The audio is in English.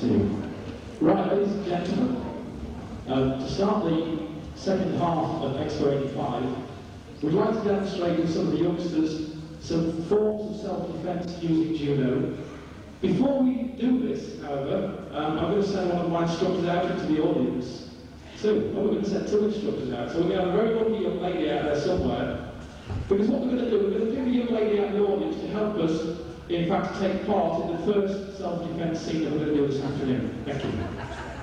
to you. Right, ladies and gentlemen, um, to start the second half of Expo 85, we'd like to demonstrate with some of the youngsters some forms of self-defense using judo. Before we do this, however, um, I'm going to send one of my instructors out into the audience. Two. Oh, we're going to send two instructors out. So we're going to have a very lucky young lady out there somewhere. Because what we're going to do, we're going to pick a young lady out in the audience to help us, in fact, take part in the first self-defense scene to do this afternoon. Thank you.